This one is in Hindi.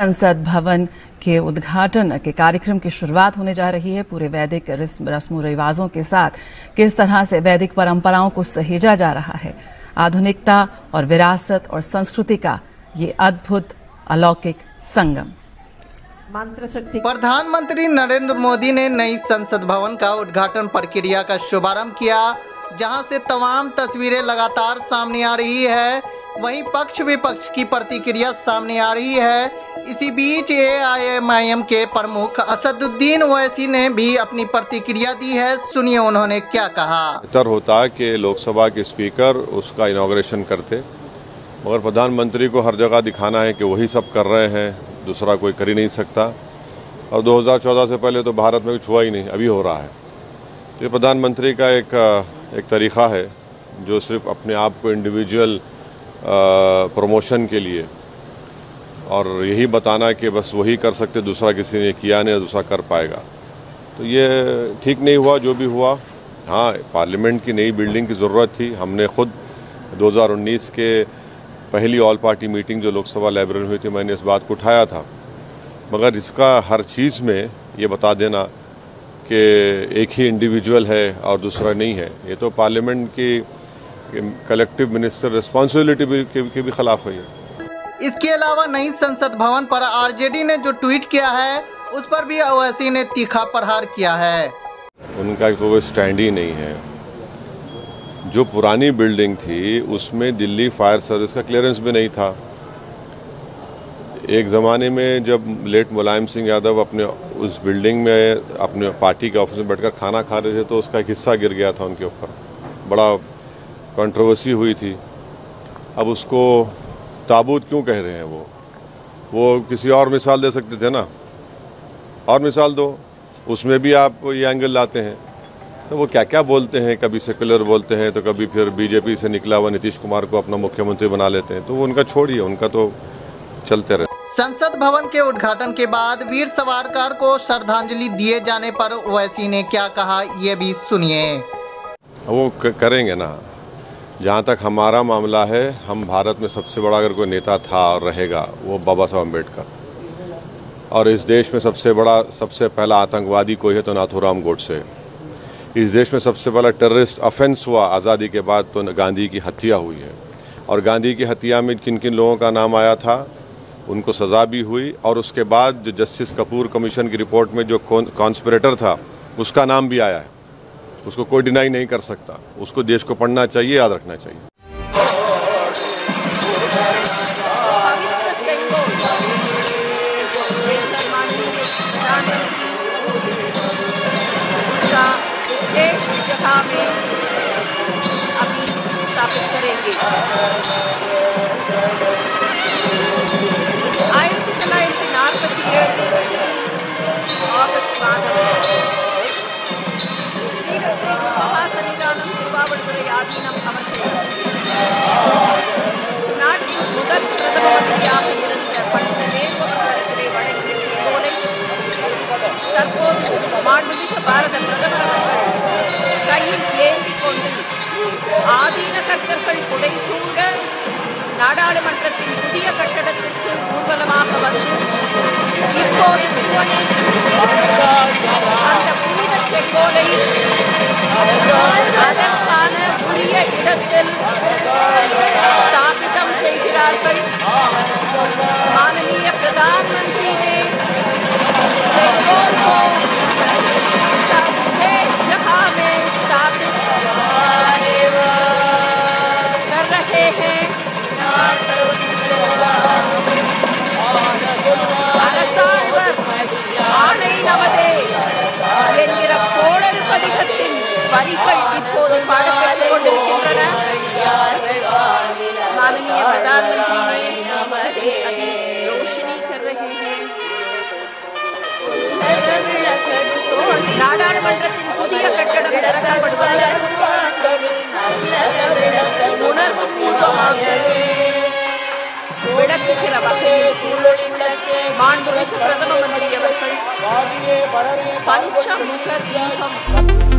संसद भवन के उद्घाटन के कार्यक्रम की शुरुआत होने जा रही है। पूरे वैदिक रस्म रिवाजों के साथ किस तरह से वैदिक परंपराओं को सहेजा जा रहा है? आधुनिकता और विरासत और संस्कृति का ये अद्भुत अलौकिक संगम। मंत्र शक्ति प्रधानमंत्री नरेंद्र मोदी ने नई संसद भवन का उद्घाटन प्रक्रिया का शुभारंभ किया जहाँ से तमाम तस्वीरें लगातार सामने आ रही है। वहीं पक्ष विपक्ष की प्रतिक्रिया सामने आ रही है। इसी बीच ए एआईएमआईएम के प्रमुख असदुद्दीन ओवैसी ने भी अपनी प्रतिक्रिया दी है। सुनिए उन्होंने क्या कहा। बेहतर होता कि लोकसभा के स्पीकर उसका इनाग्रेशन करते। मगर प्रधानमंत्री को हर जगह दिखाना है कि वही सब कर रहे हैं, दूसरा कोई कर ही नहीं सकता। और 2014 से पहले तो भारत में कुछ हुआ ही नहीं, अभी हो रहा है। तो ये प्रधानमंत्री का एक एक तरीक़ा है, जो सिर्फ़ अपने आप को इंडिविजुअल प्रमोशन के लिए। और यही बताना कि बस वही कर सकते, दूसरा किसी ने किया नहीं, दूसरा कर पाएगा। तो ये ठीक नहीं हुआ, जो भी हुआ। हाँ पार्लियामेंट की नई बिल्डिंग की ज़रूरत थी। हमने खुद 2019 के पहली ऑल पार्टी मीटिंग जो लोकसभा लाइब्रेरी में हुई थी, मैंने इस बात को उठाया था। मगर इसका हर चीज़ में ये बता देना कि एक ही इंडिविजुअल है और दूसरा नहीं है। ये तो पार्लियामेंट की कलेक्टिव मिनिस्टर रिस्पॉन्सिबिलिटी भी के भी खिलाफ हुई है इसके अलावा नई संसद भवन पर आरजेडी ने जो ट्वीट किया है उस पर भी ओवैसी ने तीखा प्रहार किया है। उनका तो कोई स्टैंड ही नहीं है। जो पुरानी बिल्डिंग थी उसमें दिल्ली फायर सर्विस का क्लियरेंस भी नहीं था। एक ज़माने में जब लेट मुलायम सिंह यादव अपने उस बिल्डिंग में अपने पार्टी के ऑफ़िस में बैठकर खाना खा रहे थे तो उसका एक हिस्सा गिर गया था उनके ऊपर। बड़ा कंट्रोवर्सी हुई थी। अब उसको ताबूत क्यों कह रहे हैं वो? वो किसी और मिसाल दे सकते थे ना? और मिसाल दो उसमें भी आप ये एंगल लाते हैं। तो वो क्या क्या बोलते हैं? कभी सेकुलर बोलते हैं तो कभी फिर बीजेपी से निकला हुआ नीतीश कुमार को अपना मुख्यमंत्री बना लेते हैं। तो वो उनका छोड़िए उनका तो चलते रहे। संसद भवन के उद्घाटन के बाद वीर सवारकर को श्रद्धांजलि दिए जाने पर ओवैसी ने क्या कहा ये भी सुनिए। वो करेंगे ना। जहाँ तक हमारा मामला है, हम भारत में सबसे बड़ा अगर कोई नेता था और रहेगा, वो बाबा साहब अंबेडकर और इस देश में सबसे बड़ा, सबसे पहला आतंकवादी कोई है तो नाथूराम गोडसे। इस देश में सबसे पहला टेररिस्ट अफेंस हुआ आज़ादी के बाद तो गांधी की हत्या हुई है। और गांधी की हत्या में किन किन लोगों का नाम आया था, उनको सज़ा भी हुई और उसके बाद जो जस्टिस कपूर कमीशन की रिपोर्ट में जो कॉन्स्परेटर था, उसका नाम भी आया है। उसको कोई डिनाई नहीं कर सकता। उसको देश को पढ़ना चाहिए, याद रखना चाहिए। आयुक्त कला इंतज़ार करती है। और उसके बाद। ஏழு ஆதீனம் அவர்கள் நாட்டின் முதல் பிரதம மந்திரியாக இருந்த பண்ட நேருவர்களிடத்திலே வழங்கிய தற்போது மாண்புமிகு பாரத பிரதமர் அவர்கள் கையில் கொண்டு ஆதீன நாடாளுமன்றத்தின் புதிய கட்டடத்திற்கு ஊர்வலமாக வந்து இப்போது அந்த புனித செங்கோலை அதன் Thank you. நாடாளுமன்றத்தின் புதிய கட்டடம் திறக்கப்படுவது உணர்வு பூர்வமாக விளக்குகிற வகையில் மாண்புமிகு பிரதம மந்திரி அவர்கள் பஞ்சமுக தீபம்